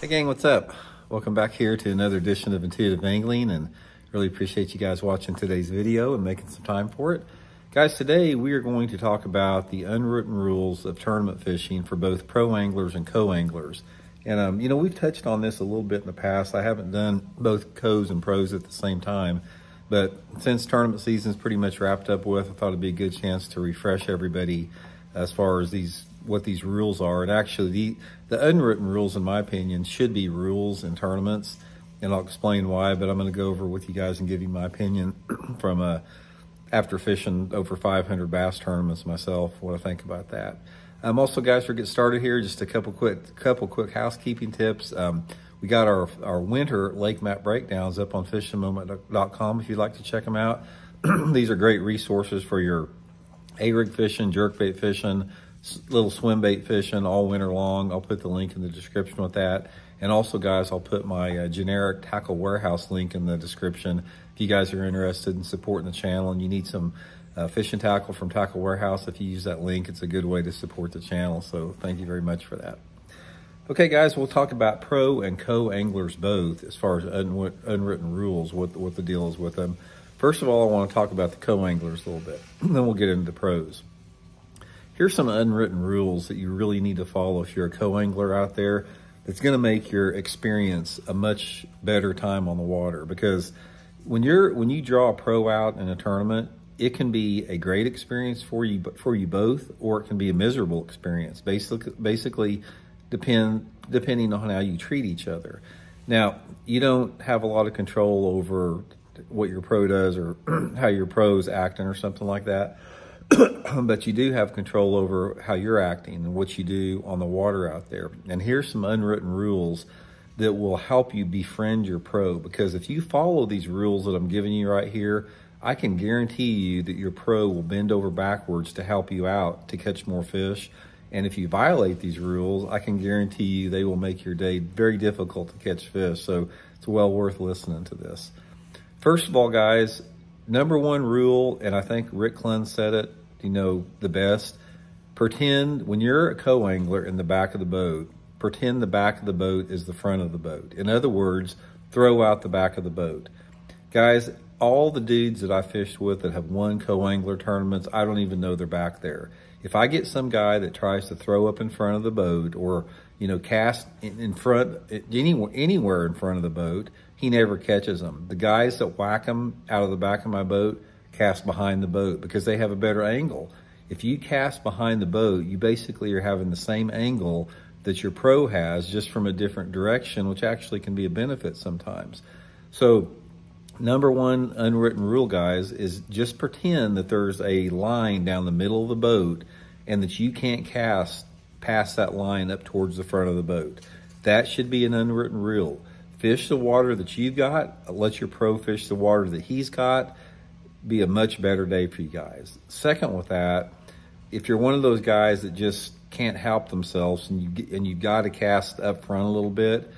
Hey gang, what's up? Welcome back here to another edition of Intuitive Angling and really appreciate you guys watching today's video and making some time for it. Guys, today we are going to talk about the unwritten rules of tournament fishing for both pro anglers and co-anglers. And, um, you know, we've touched on this a little bit in the past. I haven't done both co's and pros at the same time. But since tournament season is pretty much wrapped up with, I thought it'd be a good chance to refresh everybody as far as these what these rules are. And actually, the, the unwritten rules, in my opinion, should be rules in tournaments. And I'll explain why, but I'm going to go over with you guys and give you my opinion from uh, after fishing over 500 bass tournaments myself, what I think about that. Um, also, guys, for get started here, just a couple quick couple quick housekeeping tips. Um, we got our, our winter lake map breakdowns up on fishingmoment.com if you'd like to check them out. These are great resources for your A-rig fishing, jerkbait fishing, little swim bait fishing all winter long. I'll put the link in the description with that. And also, guys, I'll put my uh, generic tackle warehouse link in the description. If you guys are interested in supporting the channel and you need some uh, fishing tackle from Tackle Warehouse, if you use that link, it's a good way to support the channel. So thank you very much for that. Okay, guys, we'll talk about pro and co-anglers both as far as un unwritten rules, what, what the deal is with them. First of all, I want to talk about the co-anglers a little bit. then we'll get into the pros here's some unwritten rules that you really need to follow if you're a co-angler out there. That's going to make your experience a much better time on the water because when you're when you draw a pro out in a tournament it can be a great experience for you but for you both or it can be a miserable experience. Basically basically depend depending on how you treat each other. Now you don't have a lot of control over what your pro does or how your pros acting or something like that but you do have control over how you're acting and what you do on the water out there. And here's some unwritten rules that will help you befriend your pro because if you follow these rules that I'm giving you right here, I can guarantee you that your pro will bend over backwards to help you out to catch more fish. And if you violate these rules, I can guarantee you they will make your day very difficult to catch fish. So it's well worth listening to this. First of all, guys, number one rule, and I think Rick Clunn said it, you know the best. Pretend when you're a co-angler in the back of the boat, pretend the back of the boat is the front of the boat. In other words, throw out the back of the boat. Guys, all the dudes that I fished with that have won co-angler tournaments, I don't even know they're back there. If I get some guy that tries to throw up in front of the boat or, you know, cast in front, anywhere, anywhere in front of the boat, he never catches them. The guys that whack them out of the back of my boat, cast behind the boat because they have a better angle. If you cast behind the boat, you basically are having the same angle that your pro has just from a different direction, which actually can be a benefit sometimes. So number one unwritten rule, guys, is just pretend that there's a line down the middle of the boat and that you can't cast past that line up towards the front of the boat. That should be an unwritten rule. Fish the water that you've got, let your pro fish the water that he's got, be a much better day for you guys. Second with that, if you're one of those guys that just can't help themselves and you and you got to cast up front a little bit,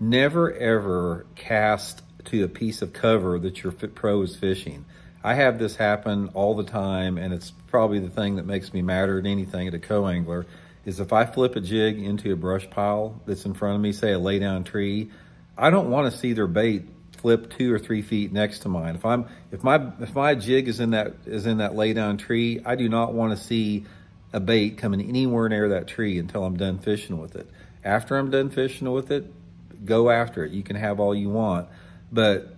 never ever cast to a piece of cover that your fit pro is fishing. I have this happen all the time, and it's probably the thing that makes me madder than anything at a co-angler, is if I flip a jig into a brush pile that's in front of me, say a lay down tree, I don't want to see their bait flip two or three feet next to mine. If I'm if my if my jig is in that is in that lay down tree, I do not want to see a bait coming anywhere near that tree until I'm done fishing with it. After I'm done fishing with it, go after it. You can have all you want, but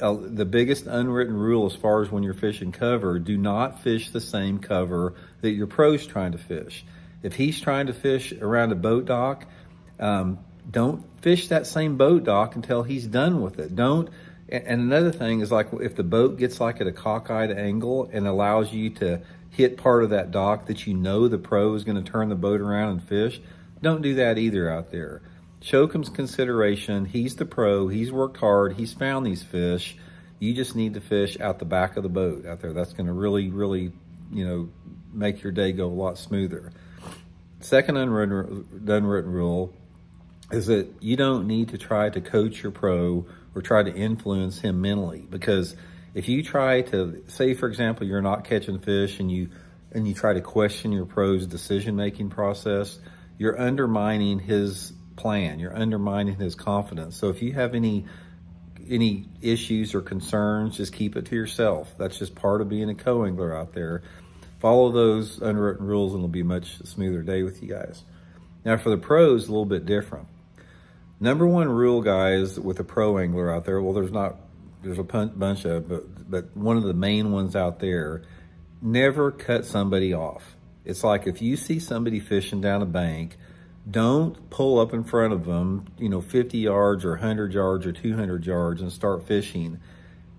uh, the biggest unwritten rule as far as when you're fishing cover, do not fish the same cover that your pro's trying to fish. If he's trying to fish around a boat dock, um, don't fish that same boat dock until he's done with it. Don't. And another thing is like if the boat gets like at a cockeyed angle and allows you to hit part of that dock that you know the pro is going to turn the boat around and fish, don't do that either out there. Show him consideration. He's the pro. He's worked hard. He's found these fish. You just need to fish out the back of the boat out there. That's going to really, really, you know, make your day go a lot smoother. Second unwritten, unwritten rule is that you don't need to try to coach your pro or try to influence him mentally because if you try to say for example you're not catching fish and you and you try to question your pro's decision making process you're undermining his plan. You're undermining his confidence. So if you have any any issues or concerns, just keep it to yourself. That's just part of being a co-angler out there. Follow those unwritten rules and it'll be a much smoother day with you guys. Now for the pros, a little bit different. Number one rule, guys, with a pro angler out there, well, there's not, there's a bunch of, but, but one of the main ones out there, never cut somebody off. It's like if you see somebody fishing down a bank, don't pull up in front of them, you know, 50 yards or 100 yards or 200 yards and start fishing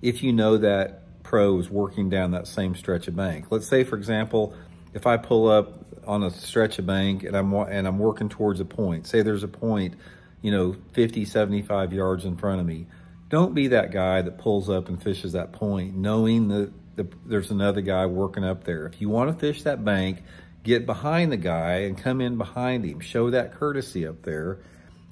if you know that pro is working down that same stretch of bank. Let's say, for example, if I pull up on a stretch of bank and I'm and I'm working towards a point, say there's a point, you know, 50, 75 yards in front of me. Don't be that guy that pulls up and fishes that point knowing that the, there's another guy working up there. If you want to fish that bank, get behind the guy and come in behind him. Show that courtesy up there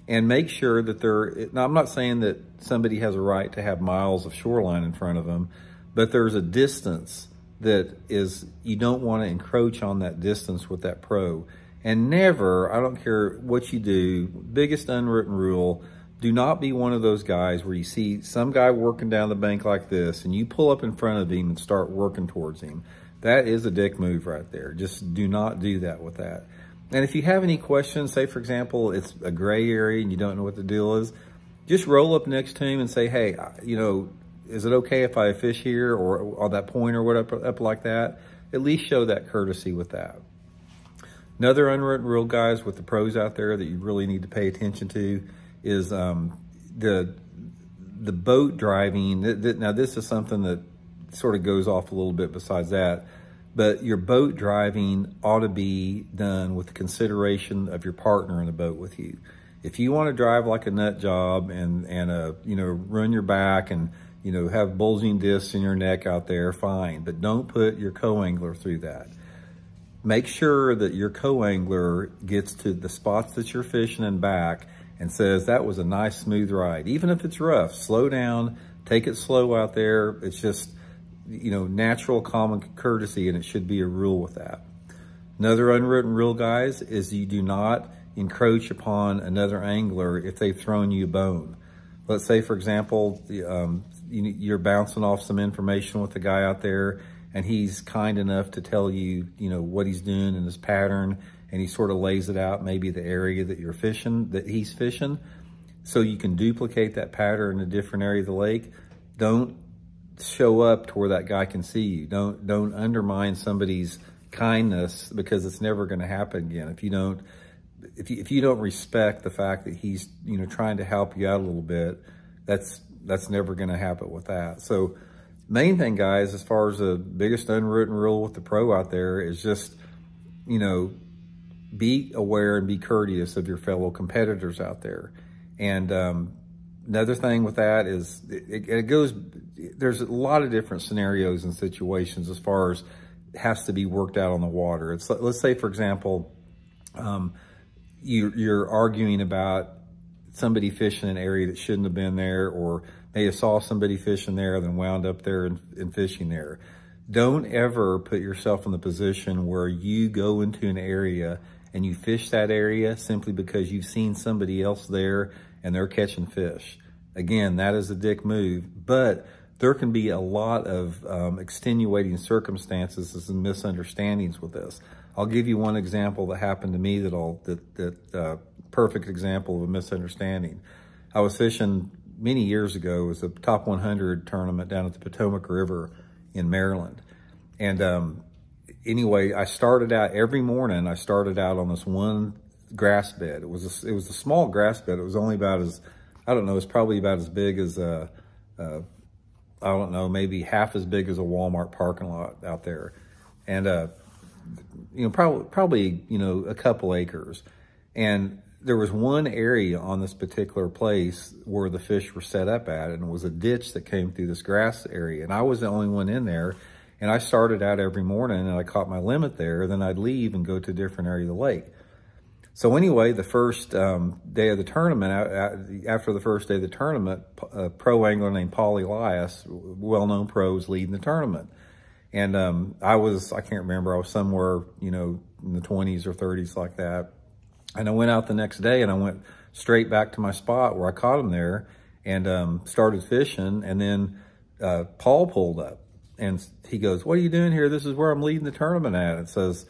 and make sure that they're, now I'm not saying that somebody has a right to have miles of shoreline in front of them, but there's a distance that is, you don't want to encroach on that distance with that pro. And never, I don't care what you do, biggest unwritten rule, do not be one of those guys where you see some guy working down the bank like this and you pull up in front of him and start working towards him. That is a dick move right there. Just do not do that with that. And if you have any questions, say for example, it's a gray area and you don't know what the deal is, just roll up next to him and say, hey, you know, is it okay if I fish here or on that point or whatever up like that? At least show that courtesy with that. Another unwritten rule, guys, with the pros out there that you really need to pay attention to is um, the the boat driving. Now, this is something that sort of goes off a little bit besides that, but your boat driving ought to be done with the consideration of your partner in the boat with you. If you want to drive like a nut job and and you know run your back and you know have bulging discs in your neck out there, fine, but don't put your co-angler through that make sure that your co-angler gets to the spots that you're fishing and back and says, that was a nice smooth ride. Even if it's rough, slow down, take it slow out there. It's just, you know, natural common courtesy and it should be a rule with that. Another unwritten rule, guys, is you do not encroach upon another angler if they've thrown you a bone. Let's say, for example, um, you're bouncing off some information with the guy out there and he's kind enough to tell you, you know, what he's doing in his pattern, and he sort of lays it out, maybe the area that you're fishing, that he's fishing, so you can duplicate that pattern in a different area of the lake. Don't show up to where that guy can see you. Don't don't undermine somebody's kindness because it's never going to happen again. If you don't if you, if you don't respect the fact that he's you know trying to help you out a little bit, that's that's never going to happen with that. So main thing, guys, as far as the biggest unwritten rule with the pro out there is just, you know, be aware and be courteous of your fellow competitors out there. And um, another thing with that is it, it, goes, there's a lot of different scenarios and situations as far as has to be worked out on the water. It's let's say, for example, um, you, you're arguing about somebody fishing an area that shouldn't have been there or may have saw somebody fishing there, then wound up there and, and fishing there. Don't ever put yourself in the position where you go into an area and you fish that area simply because you've seen somebody else there and they're catching fish. Again, that is a dick move, but there can be a lot of um, extenuating circumstances and misunderstandings with this. I'll give you one example that happened to me that'll, that, that uh, perfect example of a misunderstanding. I was fishing many years ago. It was a top 100 tournament down at the Potomac River in Maryland. And um, anyway, I started out every morning. I started out on this one grass bed. It was a, it was a small grass bed. It was only about as I don't know. It's probably about as big as a, a I don't know, maybe half as big as a Walmart parking lot out there, and uh, you know, probably probably you know a couple acres, and there was one area on this particular place where the fish were set up at, and it was a ditch that came through this grass area. And I was the only one in there. And I started out every morning and I caught my limit there. Then I'd leave and go to a different area of the lake. So anyway, the first um, day of the tournament, after the first day of the tournament, a pro angler named Paul Elias, well-known pro, was leading the tournament. And um, I was, I can't remember, I was somewhere, you know, in the 20s or 30s like that And I went out the next day and I went straight back to my spot where I caught him there and um, started fishing. And then uh, Paul pulled up and he goes, what are you doing here? This is where I'm leading the tournament at. It says,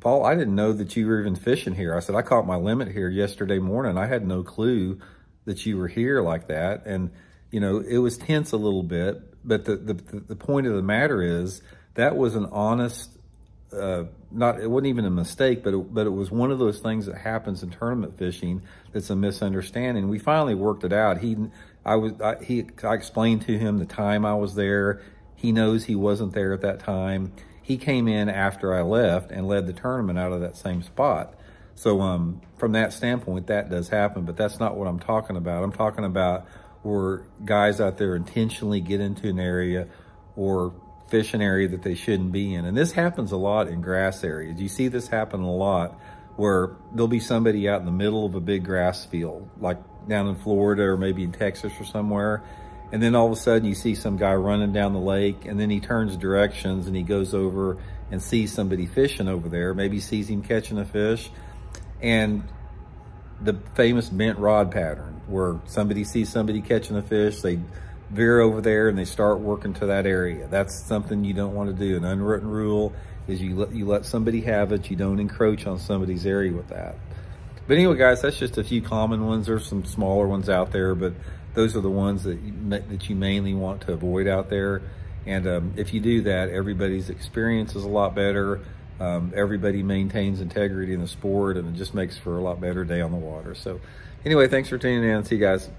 Paul, I didn't know that you were even fishing here. I said, I caught my limit here yesterday morning. I had no clue that you were here like that. And, you know, it was tense a little bit, but the, the, the point of the matter is that was an honest uh, not it wasn't even a mistake, but it, but it was one of those things that happens in tournament fishing that's a misunderstanding. We finally worked it out. He, I was, I, he, I explained to him the time I was there. He knows he wasn't there at that time. He came in after I left and led the tournament out of that same spot. So um, from that standpoint, that does happen, but that's not what I'm talking about. I'm talking about where guys out there intentionally get into an area or fish an area that they shouldn't be in. And this happens a lot in grass areas. You see this happen a lot where there'll be somebody out in the middle of a big grass field, like down in Florida or maybe in Texas or somewhere. And then all of a sudden you see some guy running down the lake and then he turns directions and he goes over and sees somebody fishing over there. Maybe sees him catching a fish. And the famous bent rod pattern where somebody sees somebody catching a fish, they veer over there and they start working to that area. That's something you don't want to do. An unwritten rule is you let, you let somebody have it. You don't encroach on somebody's area with that. But anyway, guys, that's just a few common ones. There's some smaller ones out there, but those are the ones that you, that you mainly want to avoid out there. And um, if you do that, everybody's experience is a lot better. Um, everybody maintains integrity in the sport and it just makes for a lot better day on the water. So anyway, thanks for tuning in. See you guys.